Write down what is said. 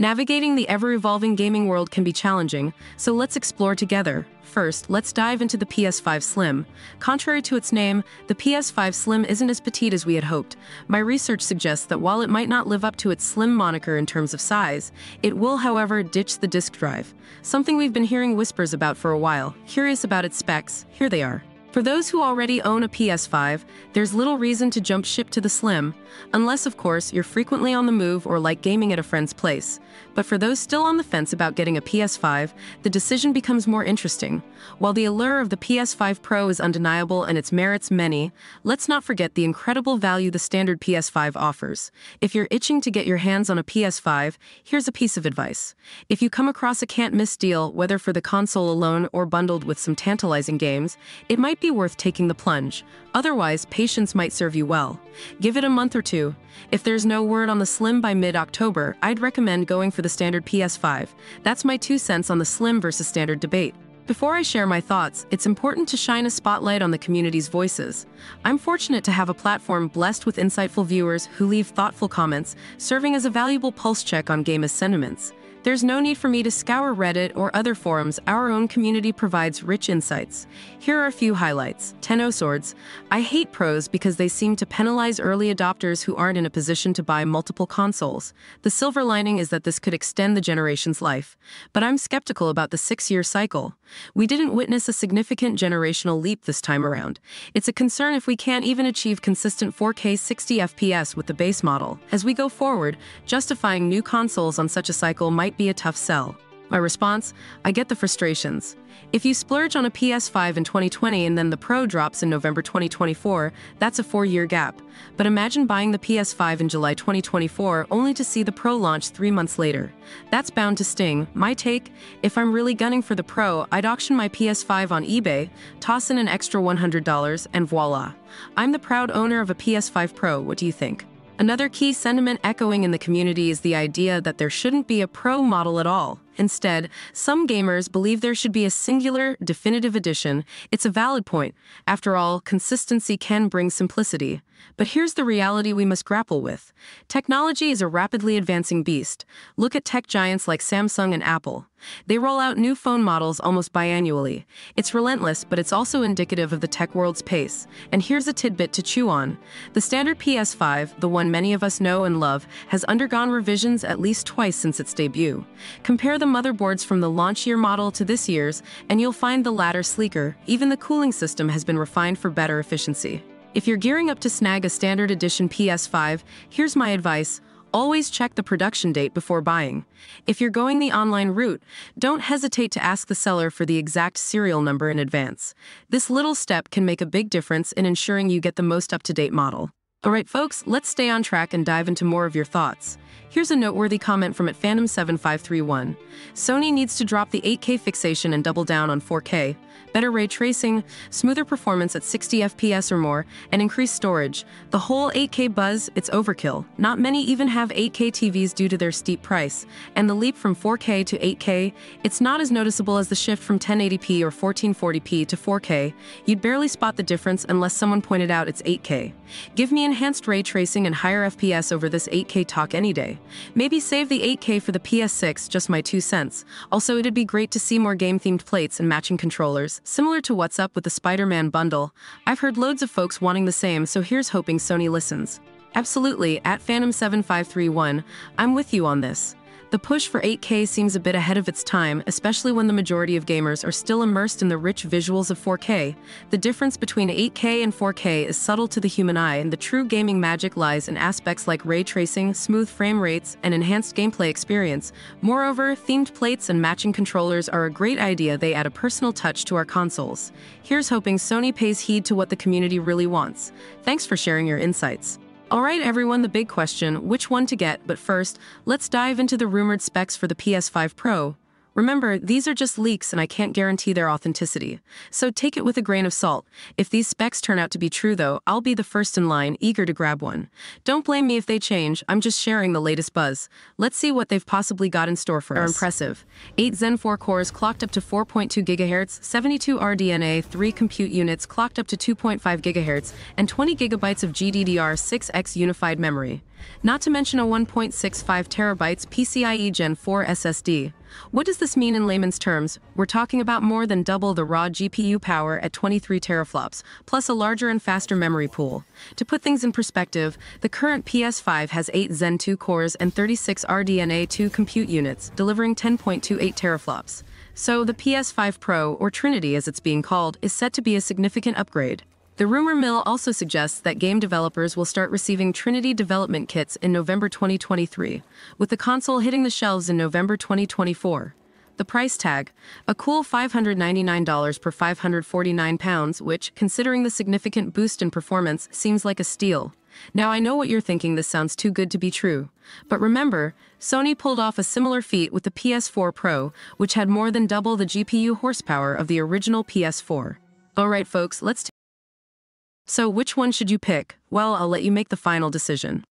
Navigating the ever evolving gaming world can be challenging, so let's explore together. First, let's dive into the PS5 Slim. Contrary to its name, the PS5 Slim isn't as petite as we had hoped. My research suggests that while it might not live up to its slim moniker in terms of size, it will, however, ditch the disk drive. Something we've been hearing whispers about for a while. Curious about its specs, here they are. For those who already own a PS5, there's little reason to jump ship to the Slim, unless, of course, you're frequently on the move or like gaming at a friend's place. But for those still on the fence about getting a PS5, the decision becomes more interesting. While the allure of the PS5 Pro is undeniable and its merits many, let's not forget the incredible value the standard PS5 offers. If you're itching to get your hands on a PS5, here's a piece of advice. If you come across a can't miss deal, whether for the console alone or bundled with some tantalizing games, it might be worth taking the plunge. Otherwise, patience might serve you well. Give it a month or two. If there's no word on the Slim by mid October, I'd recommend going for the standard PS5. That's my two cents on the Slim versus standard debate. Before I share my thoughts, it's important to shine a spotlight on the community's voices. I'm fortunate to have a platform blessed with insightful viewers who leave thoughtful comments, serving as a valuable pulse check on gamers' sentiments. There's no need for me to scour Reddit or other forums, our own community provides rich insights. Here are a few highlights. Tenno Swords. I hate pros because they seem to penalize early adopters who aren't in a position to buy multiple consoles. The silver lining is that this could extend the generation's life. But I'm skeptical about the six year cycle. We didn't witness a significant generational leap this time around. It's a concern if we can't even achieve consistent 4K 60 FPS with the base model. As we go forward, justifying new consoles on such a cycle might be a tough sell. My response I get the frustrations. If you splurge on a PS5 in 2020 and then the Pro drops in November 2024, that's a four year gap. But imagine buying the PS5 in July 2024 only to see the Pro launch three months later. That's bound to sting. My take if I'm really gunning for the Pro, I'd auction my PS5 on eBay, toss in an extra $100, and voila. I'm the proud owner of a PS5 Pro. What do you think? Another key sentiment echoing in the community is the idea that there shouldn't be a pro model at all. Instead, some gamers believe there should be a singular, definitive edition. It's a valid point. After all, consistency can bring simplicity. But here's the reality we must grapple with technology is a rapidly advancing beast. Look at tech giants like Samsung and Apple. They roll out new phone models almost biannually. It's relentless, but it's also indicative of the tech world's pace. And here's a tidbit to chew on. The standard PS5, the one many of us know and love, has undergone revisions at least twice since its debut. Compare the motherboards from the launch year model to this year's, and you'll find the latter sleeker. Even the cooling system has been refined for better efficiency. If you're gearing up to snag a standard edition PS5, here's my advice. Always check the production date before buying. If you're going the online route, don't hesitate to ask the seller for the exact serial number in advance. This little step can make a big difference in ensuring you get the most up to date model. Alright, folks, let's stay on track and dive into more of your thoughts. Here's a noteworthy comment from at Phantom7531. Sony needs to drop the 8K fixation and double down on 4K. Better ray tracing, smoother performance at 60 FPS or more, and increased storage. The whole 8K buzz, it's overkill. Not many even have 8K TVs due to their steep price. And the leap from 4K to 8K, it's not as noticeable as the shift from 1080p or 1440p to 4K. You'd barely spot the difference unless someone pointed out it's 8K. Give me enhanced ray tracing and higher FPS over this 8K talk any day. Maybe save the 8K for the PS6, just my two cents. Also, it'd be great to see more game-themed plates and matching controllers, similar to what's up with the Spider-Man bundle. I've heard loads of folks wanting the same, so here's hoping Sony listens. Absolutely, at Phantom7531, I'm with you on this. The push for 8K seems a bit ahead of its time, especially when the majority of gamers are still immersed in the rich visuals of 4K. The difference between 8K and 4K is subtle to the human eye, and the true gaming magic lies in aspects like ray tracing, smooth frame rates, and enhanced gameplay experience. Moreover, themed plates and matching controllers are a great idea, they add a personal touch to our consoles. Here's hoping Sony pays heed to what the community really wants. Thanks for sharing your insights. Alright everyone, the big question, which one to get, but first, let's dive into the rumored specs for the PS5 Pro. Remember, these are just leaks and I can't guarantee their authenticity. So take it with a grain of salt. If these specs turn out to be true, though, I'll be the first in line, eager to grab one. Don't blame me if they change, I'm just sharing the latest buzz. Let's see what they've possibly got in store for us. Are impressive. 8 Zen 4 cores clocked up to 4.2 GHz, 72 RDNA, 3 compute units clocked up to 2.5 GHz, and 20 gigabytes of GDDR6X unified memory. Not to mention a 1.65 terabytes PCIe Gen 4 SSD. What does this mean in layman's terms? We're talking about more than double the raw GPU power at 23 teraflops, plus a larger and faster memory pool. To put things in perspective, the current PS5 has 8 Zen 2 cores and 36 RDNA 2 compute units, delivering 10.28 teraflops. So the PS5 Pro, or Trinity as it's being called, is set to be a significant upgrade. The rumor mill also suggests that game developers will start receiving Trinity development kits in November 2023, with the console hitting the shelves in November 2024. The price tag, a cool $599 per 549 pounds, which, considering the significant boost in performance, seems like a steal. Now I know what you're thinking this sounds too good to be true. But remember, Sony pulled off a similar feat with the PS4 Pro, which had more than double the GPU horsepower of the original PS4. Alright folks, let's so which one should you pick? Well, I'll let you make the final decision.